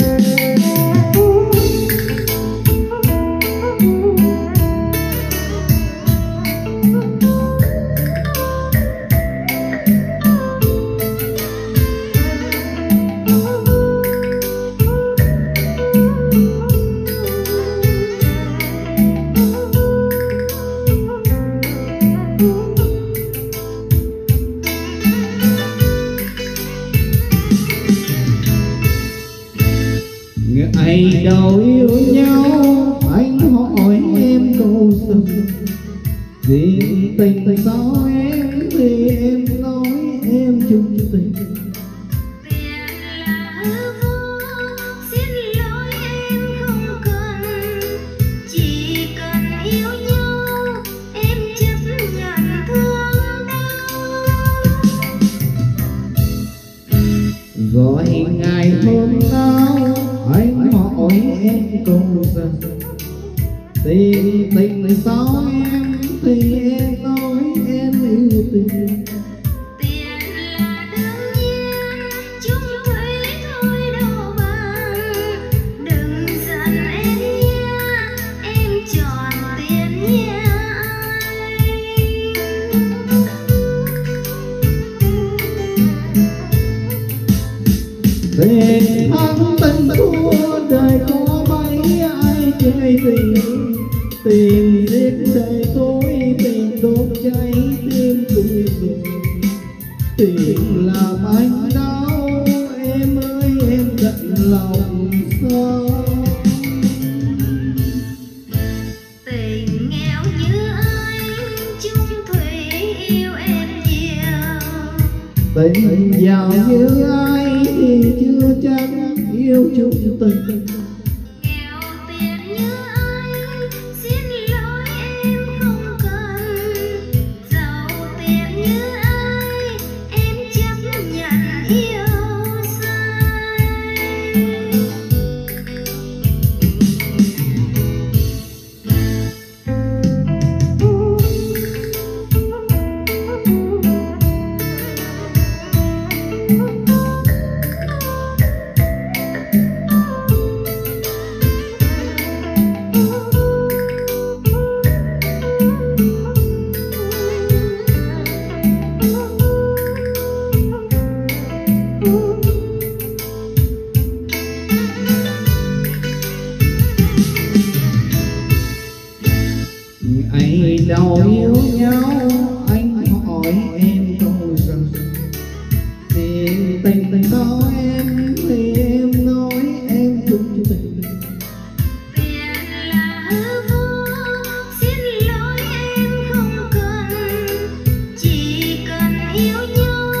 Música ngày đầu yêu nhau, anh hỏi em câu sao tình tình sao em thì em nói em chung rồi ngày hôm nào anh hỏi em sao tình tình sao em thì em Tình thắng tình thua đời có mấy ai chơi tình. Tình giết đời tôi tình đốt cháy tim tôi rồi Tình làm anh đau em ơi em giận lòng sao Tình nghèo như anh, chung thủy yêu em nhiều. Tình giàu như ai chưa chắc yêu chung tình. Ngày đầu yêu nhau anh hỏi em câu rằng tình tình tình sao em thì em nói em chung tình Tiền là hư vô, xin lỗi em không cần Chỉ cần yêu nhau,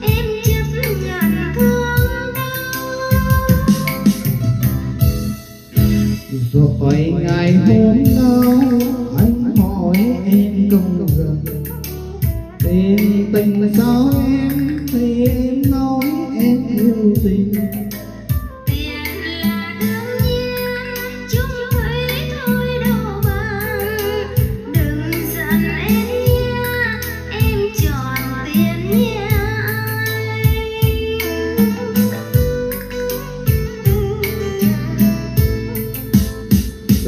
em chấp nhận thương đau rồi ngày hôm nào anh hỏi em cùng rằng tình tình sao em thì em nói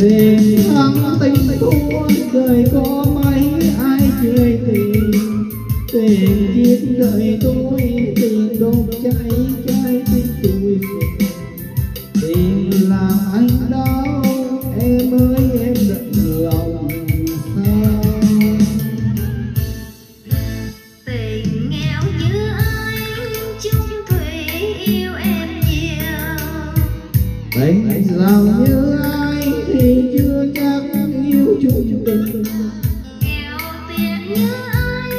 tình thắng tình thua đời có mấy ai chơi tình tình giết đời tôi tình đốt cháy trái tim tôi tình làm anh đau em ơi em giận lòng sao Tình nghèo như anh, chung thủy yêu em nhiều. Tình giàu như ai thì chưa chắc yêu chung tình. Nghèo tiền như anh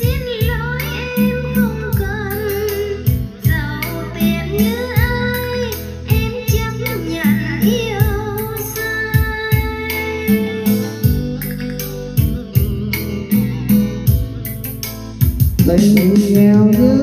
Xin lỗi em không cần. Giàu tiền như anh Em chấp nhận yêu sai. Tình nghèo như